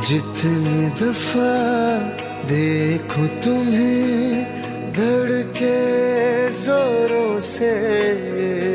जितनी दफ़ा देखो तुम्हें धड़के जोरों से।